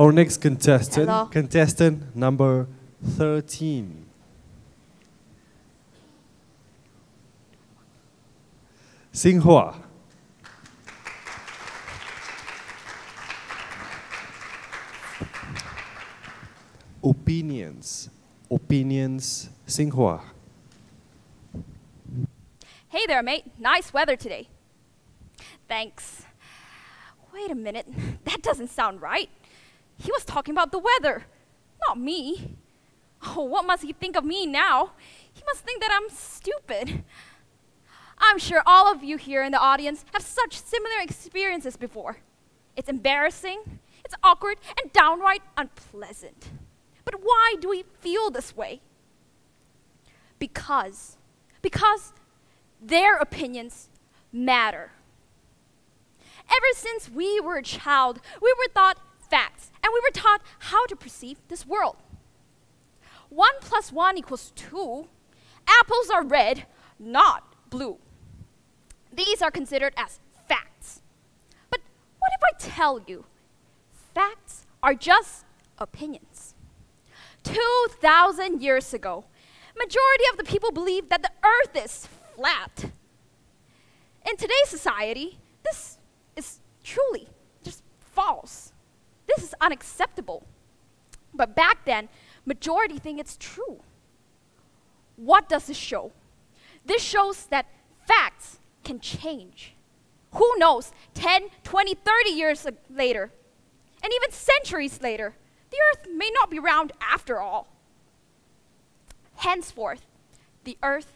Our next contestant, Hello. contestant number 13. Xing Hua. Opinions. Opinions. Xing Hua. Hey there, mate. Nice weather today. Thanks. Wait a minute. That doesn't sound right. He was talking about the weather, not me. Oh, what must he think of me now? He must think that I'm stupid. I'm sure all of you here in the audience have such similar experiences before. It's embarrassing, it's awkward, and downright unpleasant. But why do we feel this way? Because, because their opinions matter. Ever since we were a child, we were taught facts and we were taught how to perceive this world. One plus one equals two. Apples are red, not blue. These are considered as facts. But what if I tell you facts are just opinions? 2,000 years ago, majority of the people believed that the earth is flat. In today's society, this is truly just false. Unacceptable. But back then, majority think it's true. What does this show? This shows that facts can change. Who knows, 10, 20, 30 years later, and even centuries later, the earth may not be round after all. Henceforth, the earth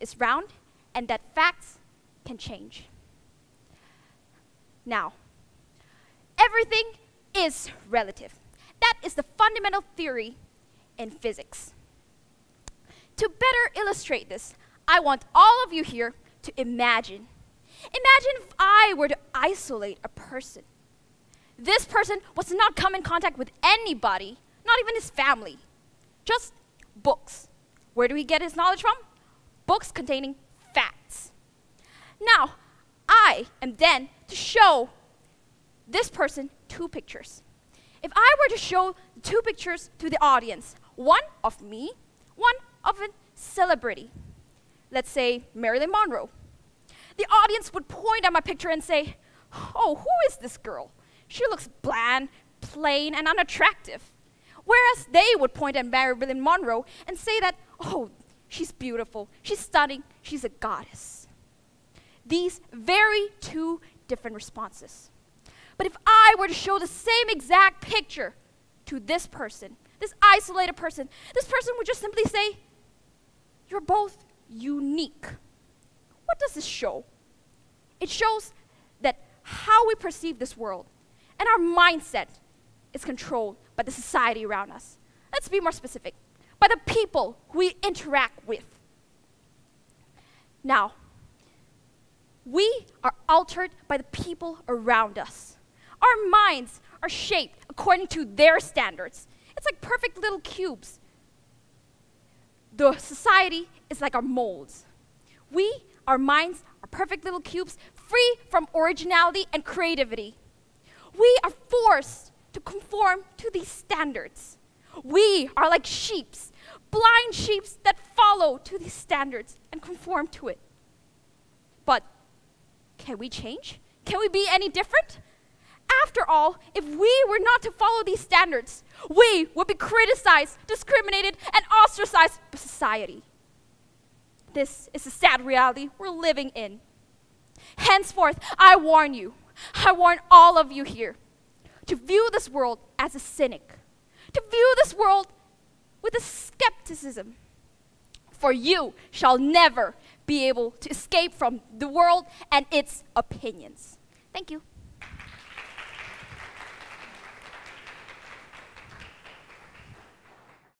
is round and that facts can change. Now, everything is relative. That is the fundamental theory in physics. To better illustrate this, I want all of you here to imagine. Imagine if I were to isolate a person. This person was not come in contact with anybody, not even his family, just books. Where do he get his knowledge from? Books containing facts. Now, I am then to show this person two pictures. If I were to show two pictures to the audience, one of me, one of a celebrity, let's say Marilyn Monroe, the audience would point at my picture and say, Oh, who is this girl? She looks bland, plain, and unattractive. Whereas they would point at Marilyn Monroe and say that, Oh, she's beautiful, she's stunning, she's a goddess. These very two different responses. But if I were to show the same exact picture to this person, this isolated person, this person would just simply say, You're both unique. What does this show? It shows that how we perceive this world and our mindset is controlled by the society around us. Let's be more specific by the people we interact with. Now, we are altered by the people around us. Our minds are shaped according to their standards. It's like perfect little cubes. The society is like our molds. We, our minds, are perfect little cubes, free from originality and creativity. We are forced to conform to these standards. We are like sheeps, blind sheeps that follow to these standards and conform to it. But can we change? Can we be any different? All, if we were not to follow these standards, we would be criticized, discriminated, and ostracized by society. This is the sad reality we're living in. Henceforth, I warn you, I warn all of you here to view this world as a cynic, to view this world with a skepticism. For you shall never be able to escape from the world and its opinions. Thank you.